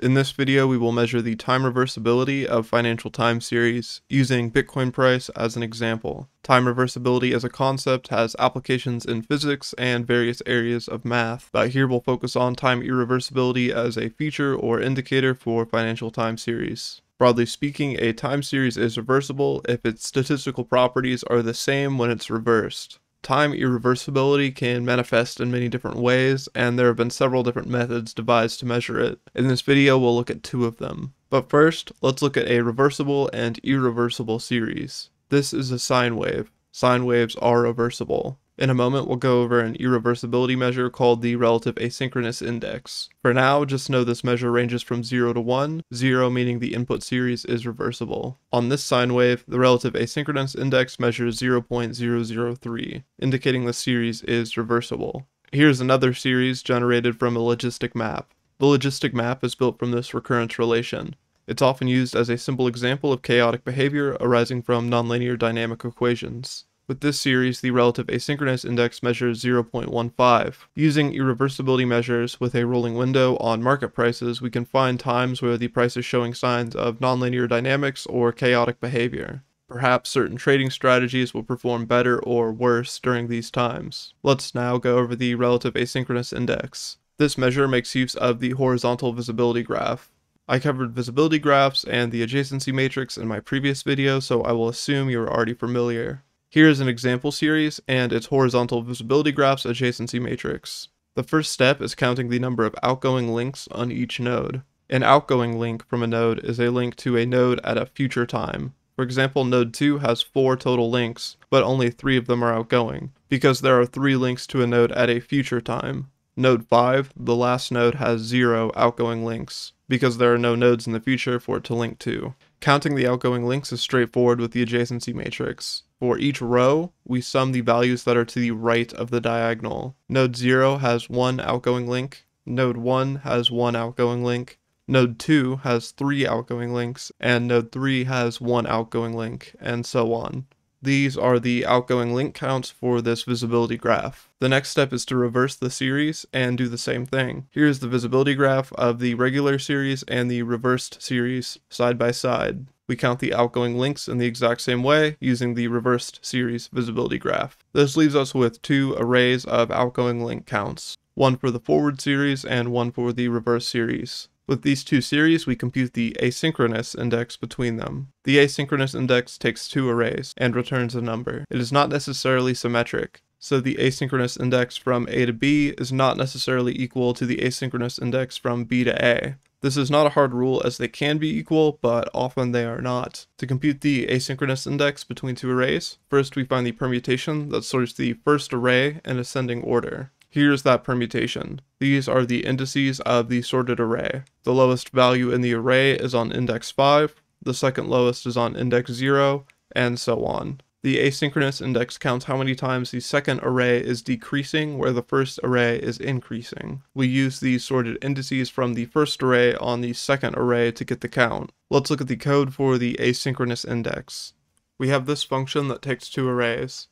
In this video, we will measure the time reversibility of financial time series using Bitcoin price as an example. Time reversibility as a concept has applications in physics and various areas of math, but here we'll focus on time irreversibility as a feature or indicator for financial time series. Broadly speaking, a time series is reversible if its statistical properties are the same when it's reversed. Time irreversibility can manifest in many different ways, and there have been several different methods devised to measure it. In this video, we'll look at two of them. But first, let's look at a reversible and irreversible series. This is a sine wave. Sine waves are reversible. In a moment, we'll go over an irreversibility measure called the relative asynchronous index. For now, just know this measure ranges from 0 to 1, 0 meaning the input series is reversible. On this sine wave, the relative asynchronous index measures 0.003, indicating the series is reversible. Here's another series generated from a logistic map. The logistic map is built from this recurrence relation. It's often used as a simple example of chaotic behavior arising from nonlinear dynamic equations. With this series, the relative asynchronous index measures 0.15. Using irreversibility measures with a rolling window on market prices, we can find times where the price is showing signs of nonlinear dynamics or chaotic behavior. Perhaps certain trading strategies will perform better or worse during these times. Let's now go over the relative asynchronous index. This measure makes use of the horizontal visibility graph. I covered visibility graphs and the adjacency matrix in my previous video, so I will assume you are already familiar. Here is an example series and its horizontal visibility graphs adjacency matrix. The first step is counting the number of outgoing links on each node. An outgoing link from a node is a link to a node at a future time. For example, node 2 has 4 total links, but only 3 of them are outgoing, because there are 3 links to a node at a future time. Node 5, the last node, has 0 outgoing links, because there are no nodes in the future for it to link to. Counting the outgoing links is straightforward with the adjacency matrix. For each row, we sum the values that are to the right of the diagonal. Node 0 has one outgoing link, node 1 has one outgoing link, node 2 has three outgoing links, and node 3 has one outgoing link, and so on. These are the outgoing link counts for this visibility graph. The next step is to reverse the series and do the same thing. Here's the visibility graph of the regular series and the reversed series side by side. We count the outgoing links in the exact same way using the reversed series visibility graph. This leaves us with two arrays of outgoing link counts, one for the forward series and one for the reverse series. With these two series, we compute the asynchronous index between them. The asynchronous index takes two arrays and returns a number. It is not necessarily symmetric, so the asynchronous index from A to B is not necessarily equal to the asynchronous index from B to A. This is not a hard rule as they can be equal, but often they are not. To compute the asynchronous index between two arrays, first we find the permutation that sorts the first array in ascending order. Here's that permutation. These are the indices of the sorted array. The lowest value in the array is on index 5, the second lowest is on index 0, and so on. The asynchronous index counts how many times the second array is decreasing where the first array is increasing. We use these sorted indices from the first array on the second array to get the count. Let's look at the code for the asynchronous index. We have this function that takes two arrays.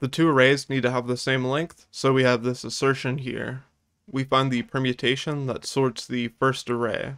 The two arrays need to have the same length, so we have this assertion here. We find the permutation that sorts the first array.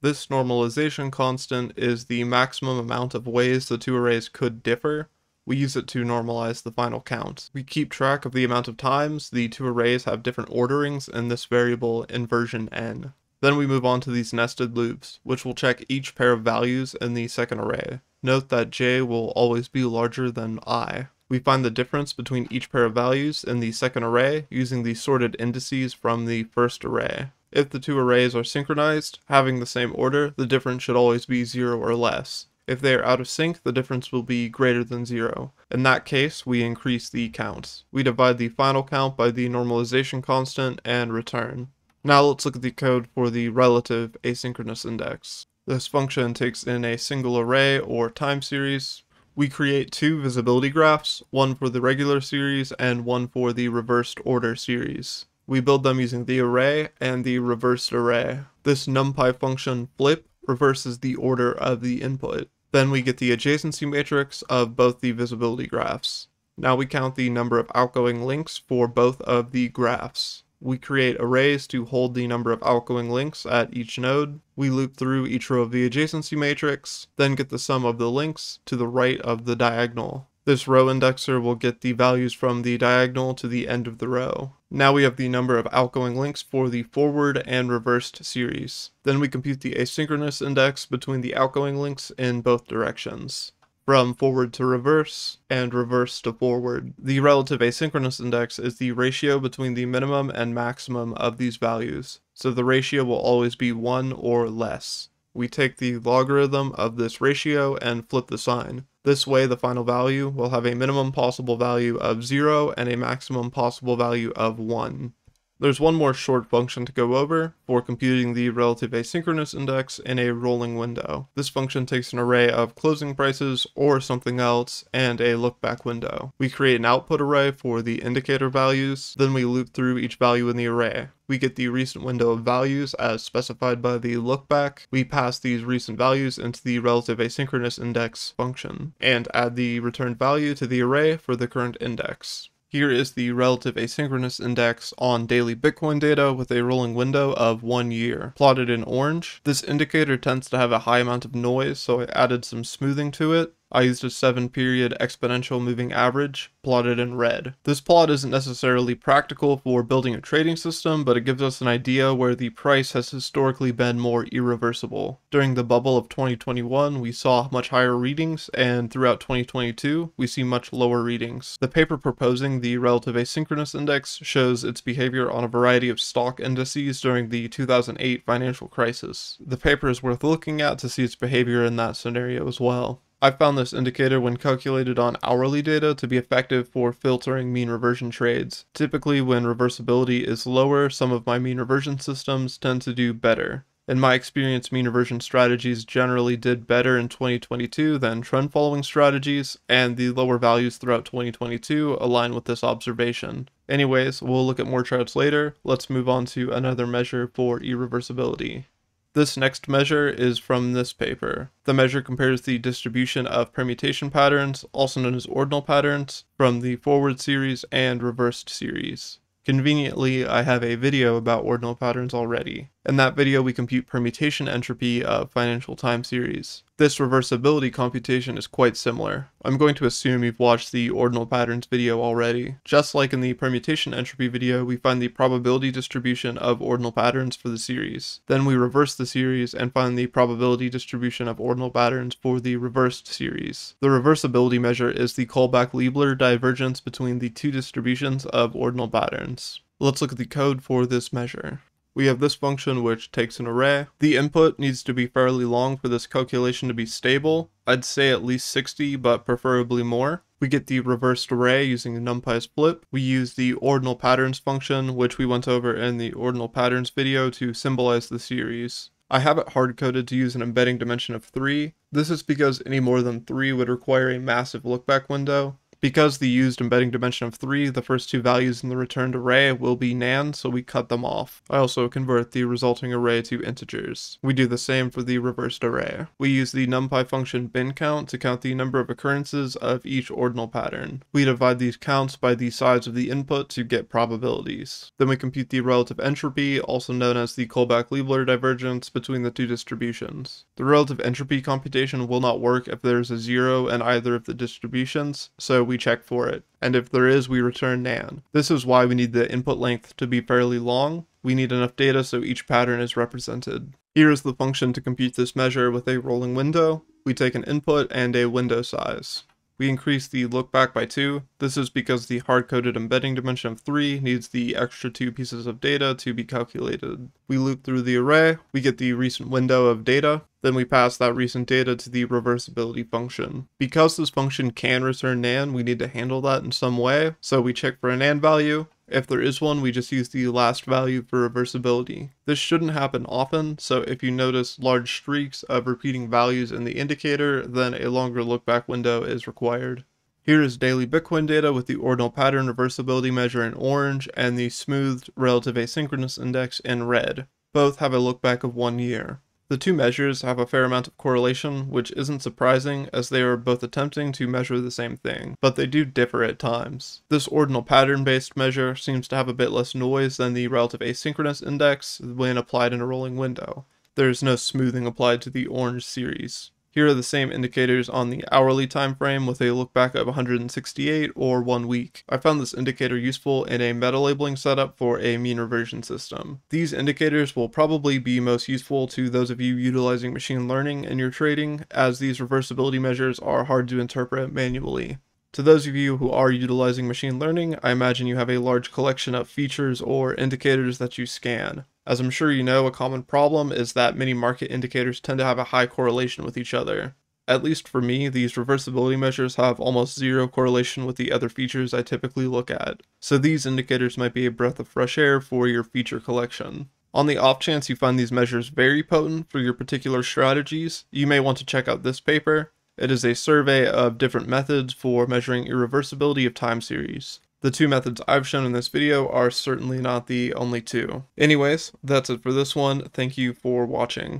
This normalization constant is the maximum amount of ways the two arrays could differ, we use it to normalize the final count. We keep track of the amount of times the two arrays have different orderings in this variable inversion n. Then we move on to these nested loops, which will check each pair of values in the second array. Note that j will always be larger than i. We find the difference between each pair of values in the second array using the sorted indices from the first array. If the two arrays are synchronized, having the same order, the difference should always be 0 or less. If they are out of sync, the difference will be greater than zero. In that case, we increase the counts. We divide the final count by the normalization constant and return. Now let's look at the code for the relative asynchronous index. This function takes in a single array or time series. We create two visibility graphs, one for the regular series and one for the reversed order series. We build them using the array and the reversed array. This numpy function flip reverses the order of the input. Then we get the adjacency matrix of both the visibility graphs. Now we count the number of outgoing links for both of the graphs. We create arrays to hold the number of outgoing links at each node. We loop through each row of the adjacency matrix, then get the sum of the links to the right of the diagonal. This row indexer will get the values from the diagonal to the end of the row. Now we have the number of outgoing links for the forward and reversed series. Then we compute the asynchronous index between the outgoing links in both directions from forward to reverse and reverse to forward. The relative asynchronous index is the ratio between the minimum and maximum of these values, so the ratio will always be 1 or less. We take the logarithm of this ratio and flip the sign. This way the final value will have a minimum possible value of 0 and a maximum possible value of 1. There's one more short function to go over for computing the relative asynchronous index in a rolling window. This function takes an array of closing prices or something else and a lookback window. We create an output array for the indicator values, then we loop through each value in the array. We get the recent window of values as specified by the lookback. We pass these recent values into the relative asynchronous index function and add the returned value to the array for the current index. Here is the relative asynchronous index on daily Bitcoin data with a rolling window of one year, plotted in orange. This indicator tends to have a high amount of noise, so I added some smoothing to it. I used a 7 period exponential moving average plotted in red. This plot isn't necessarily practical for building a trading system, but it gives us an idea where the price has historically been more irreversible. During the bubble of 2021, we saw much higher readings, and throughout 2022, we see much lower readings. The paper proposing the relative asynchronous index shows its behavior on a variety of stock indices during the 2008 financial crisis. The paper is worth looking at to see its behavior in that scenario as well. I found this indicator when calculated on hourly data to be effective for filtering mean reversion trades. Typically when reversibility is lower, some of my mean reversion systems tend to do better. In my experience, mean reversion strategies generally did better in 2022 than trend following strategies, and the lower values throughout 2022 align with this observation. Anyways, we'll look at more charts later. Let's move on to another measure for irreversibility. This next measure is from this paper. The measure compares the distribution of permutation patterns, also known as ordinal patterns, from the forward series and reversed series. Conveniently, I have a video about ordinal patterns already. In that video, we compute permutation entropy of financial time series. This reversibility computation is quite similar. I'm going to assume you've watched the ordinal patterns video already. Just like in the permutation entropy video, we find the probability distribution of ordinal patterns for the series. Then we reverse the series and find the probability distribution of ordinal patterns for the reversed series. The reversibility measure is the Kullback-Leibler divergence between the two distributions of ordinal patterns. Let's look at the code for this measure. We have this function which takes an array. The input needs to be fairly long for this calculation to be stable. I'd say at least 60, but preferably more. We get the reversed array using NumPy's flip. We use the ordinal patterns function, which we went over in the ordinal patterns video to symbolize the series. I have it hard-coded to use an embedding dimension of 3. This is because any more than 3 would require a massive lookback window. Because the used embedding dimension of 3, the first two values in the returned array will be nan, so we cut them off. I also convert the resulting array to integers. We do the same for the reversed array. We use the numpy function bin count to count the number of occurrences of each ordinal pattern. We divide these counts by the size of the input to get probabilities. Then we compute the relative entropy, also known as the Kullback-Leibler divergence between the two distributions. The relative entropy computation will not work if there's a zero in either of the distributions, so we check for it, and if there is, we return nan. This is why we need the input length to be fairly long. We need enough data so each pattern is represented. Here is the function to compute this measure with a rolling window. We take an input and a window size. We increase the lookback by 2. This is because the hard-coded embedding dimension of 3 needs the extra 2 pieces of data to be calculated. We loop through the array, we get the recent window of data, then we pass that recent data to the reversibility function. Because this function can return nan, we need to handle that in some way, so we check for a nan value, if there is one, we just use the last value for reversibility. This shouldn't happen often, so if you notice large streaks of repeating values in the indicator, then a longer lookback window is required. Here is daily Bitcoin data with the ordinal pattern reversibility measure in orange and the smoothed relative asynchronous index in red. Both have a lookback of one year. The two measures have a fair amount of correlation, which isn't surprising as they are both attempting to measure the same thing, but they do differ at times. This ordinal pattern based measure seems to have a bit less noise than the relative asynchronous index when applied in a rolling window. There is no smoothing applied to the orange series. Here are the same indicators on the hourly time frame with a look back of 168 or one week. I found this indicator useful in a meta labeling setup for a mean reversion system. These indicators will probably be most useful to those of you utilizing machine learning in your trading as these reversibility measures are hard to interpret manually. To those of you who are utilizing machine learning, I imagine you have a large collection of features or indicators that you scan. As I'm sure you know, a common problem is that many market indicators tend to have a high correlation with each other. At least for me, these reversibility measures have almost zero correlation with the other features I typically look at, so these indicators might be a breath of fresh air for your feature collection. On the off chance you find these measures very potent for your particular strategies, you may want to check out this paper. It is a survey of different methods for measuring irreversibility of time series. The two methods I've shown in this video are certainly not the only two. Anyways, that's it for this one. Thank you for watching.